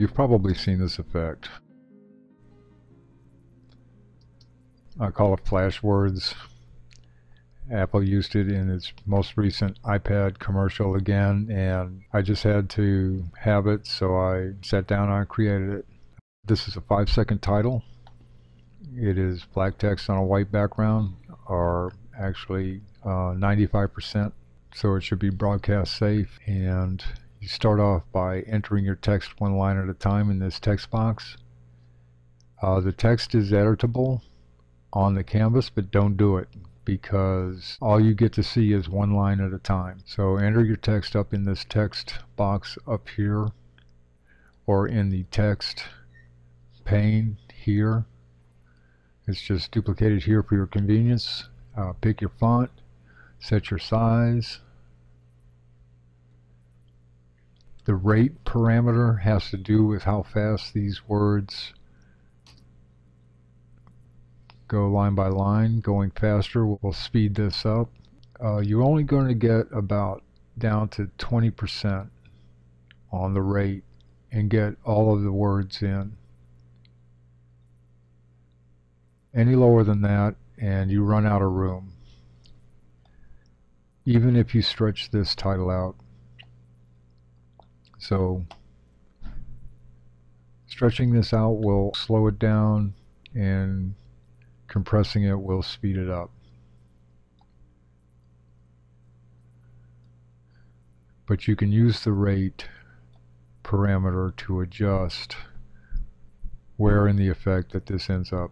You've probably seen this effect. I call it flash words. Apple used it in its most recent iPad commercial again, and I just had to have it, so I sat down and I created it. This is a five second title. It is black text on a white background, or actually 95%, uh, so it should be broadcast safe. And you start off by entering your text one line at a time in this text box. Uh, the text is editable on the canvas, but don't do it because all you get to see is one line at a time. So enter your text up in this text box up here or in the text pane here. It's just duplicated here for your convenience. Uh, pick your font, set your size. The rate parameter has to do with how fast these words go line by line. Going faster will speed this up. Uh, you're only going to get about down to 20% on the rate and get all of the words in. Any lower than that and you run out of room. Even if you stretch this title out. So stretching this out will slow it down and compressing it will speed it up. But you can use the rate parameter to adjust where in the effect that this ends up.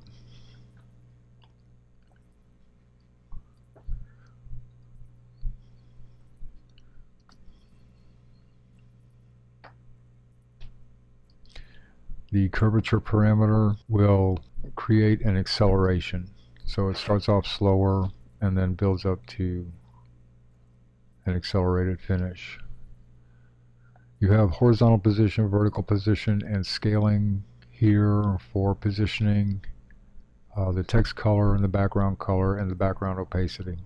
The curvature parameter will create an acceleration. So it starts off slower and then builds up to an accelerated finish. You have horizontal position, vertical position, and scaling here for positioning uh, the text color and the background color and the background opacity.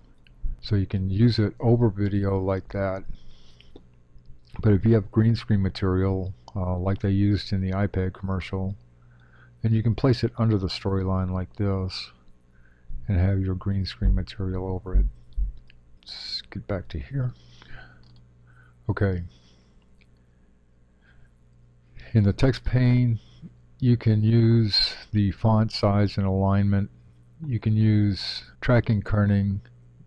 So you can use it over video like that. But if you have green screen material, uh, like they used in the iPad commercial, then you can place it under the storyline like this and have your green screen material over it. Let's get back to here. Okay. In the text pane, you can use the font size and alignment. You can use tracking kerning,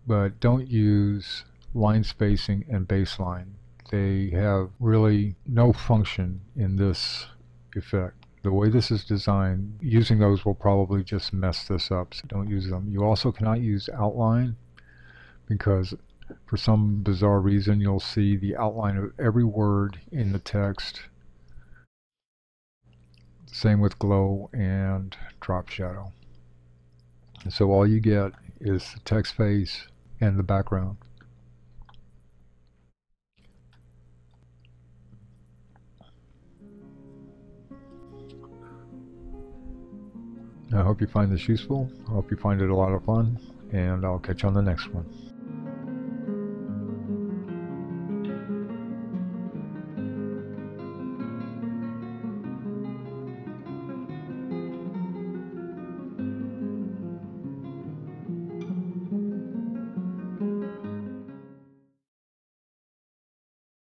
but don't use line spacing and baseline. They have really no function in this effect the way this is designed, using those will probably just mess this up, so don't use them. You also cannot use outline because for some bizarre reason you'll see the outline of every word in the text. Same with glow and drop shadow. And so all you get is the text face and the background. I hope you find this useful. I hope you find it a lot of fun, and I'll catch you on the next one.